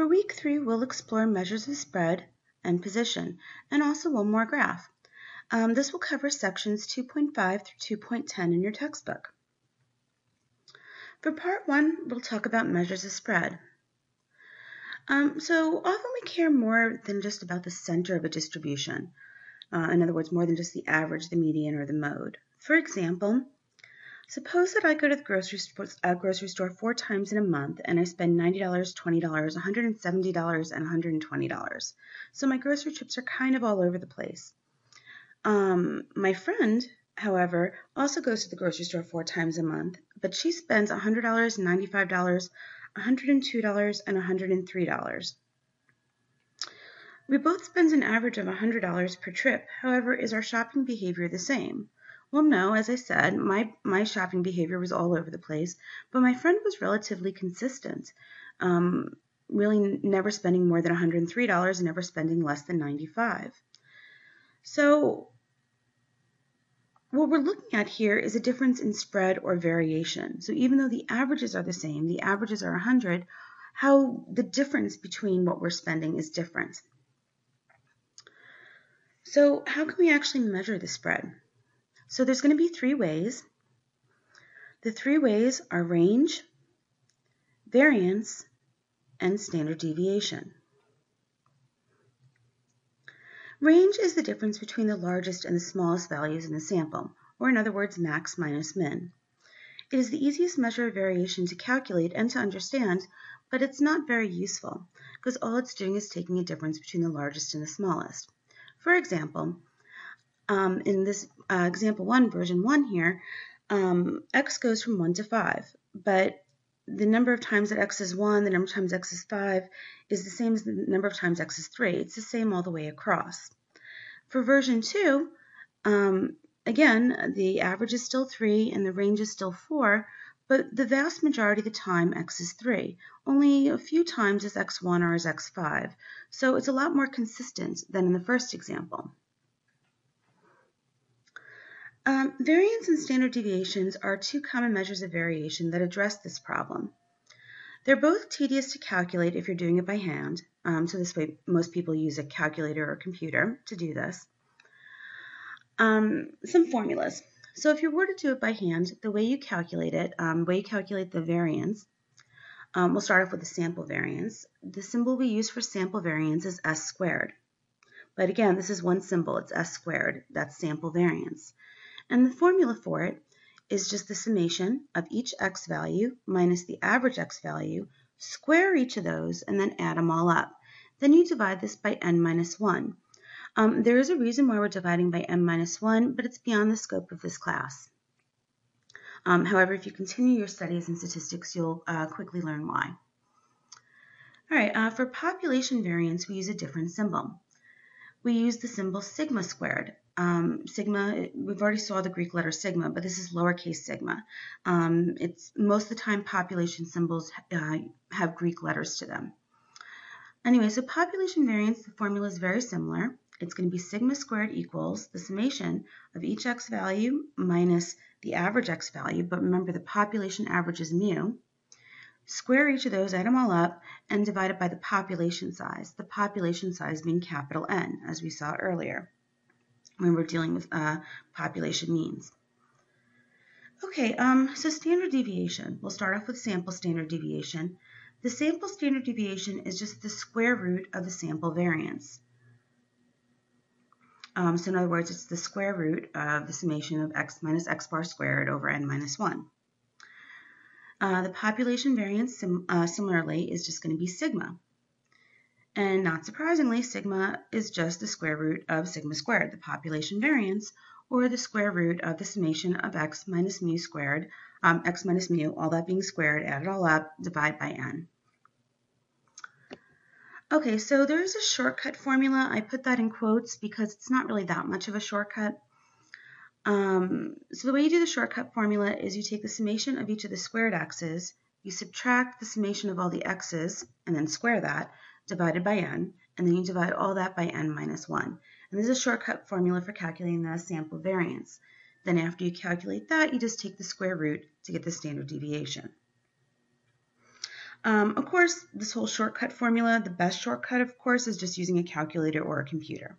For week three, we'll explore measures of spread and position, and also one more graph. Um, this will cover sections 2.5 through 2.10 in your textbook. For part one, we'll talk about measures of spread. Um, so often we care more than just about the center of a distribution. Uh, in other words, more than just the average, the median, or the mode. For example, suppose that I go to the grocery store, uh, grocery store four times in a month and I spend $90, $20, $170, and $120. So my grocery trips are kind of all over the place. Um, my friend, however, also goes to the grocery store four times a month, but she spends $100, $95, $102, and $103. We both spend an average of $100 per trip. However, is our shopping behavior the same? Well, no, as I said, my, my shopping behavior was all over the place, but my friend was relatively consistent, um, really never spending more than $103 and never spending less than 95 So what we're looking at here is a difference in spread or variation. So even though the averages are the same, the averages are 100, how the difference between what we're spending is different. So how can we actually measure the spread? So there's going to be three ways. The three ways are range, variance, and standard deviation. Range is the difference between the largest and the smallest values in the sample, or in other words, max minus min. It is the easiest measure of variation to calculate and to understand, but it's not very useful, because all it's doing is taking a difference between the largest and the smallest. For example, um, in this uh, example 1, version 1 here, um, x goes from 1 to 5, but the number of times that x is 1, the number of times x is 5, is the same as the number of times x is 3. It's the same all the way across. For version 2, um, again, the average is still 3 and the range is still 4, but the vast majority of the time x is 3. Only a few times is x1 or is x5, so it's a lot more consistent than in the first example. Um, variance and standard deviations are two common measures of variation that address this problem. They're both tedious to calculate if you're doing it by hand, um, so this way most people use a calculator or computer to do this. Um, some formulas. So if you were to do it by hand, the way you calculate it, um, the way you calculate the variance, um, we'll start off with the sample variance. The symbol we use for sample variance is s squared. But again, this is one symbol, it's s squared, that's sample variance. And the formula for it is just the summation of each x value minus the average x value, square each of those, and then add them all up. Then you divide this by n minus 1. Um, there is a reason why we're dividing by n minus 1, but it's beyond the scope of this class. Um, however, if you continue your studies in statistics, you'll uh, quickly learn why. All right, uh, for population variance, we use a different symbol. We use the symbol sigma squared. Um, sigma, we've already saw the Greek letter sigma, but this is lowercase sigma. Um, it's most of the time population symbols uh, have Greek letters to them. Anyway, so population variance, the formula is very similar. It's going to be sigma squared equals the summation of each x value minus the average x value, but remember the population average is mu. Square each of those, add them all up, and divide it by the population size, the population size being capital N, as we saw earlier when we're dealing with uh, population means. Okay, um, so standard deviation. We'll start off with sample standard deviation. The sample standard deviation is just the square root of the sample variance. Um, so in other words, it's the square root of the summation of x minus x bar squared over n minus 1. Uh, the population variance, sim uh, similarly, is just going to be sigma. And not surprisingly, sigma is just the square root of sigma squared, the population variance, or the square root of the summation of x minus mu squared, um, x minus mu, all that being squared, add it all up, divide by n. Okay, so there's a shortcut formula. I put that in quotes because it's not really that much of a shortcut. Um, so the way you do the shortcut formula is you take the summation of each of the squared x's, you subtract the summation of all the x's, and then square that, divided by n, and then you divide all that by n minus 1. And this is a shortcut formula for calculating the sample variance. Then after you calculate that, you just take the square root to get the standard deviation. Um, of course, this whole shortcut formula, the best shortcut, of course, is just using a calculator or a computer.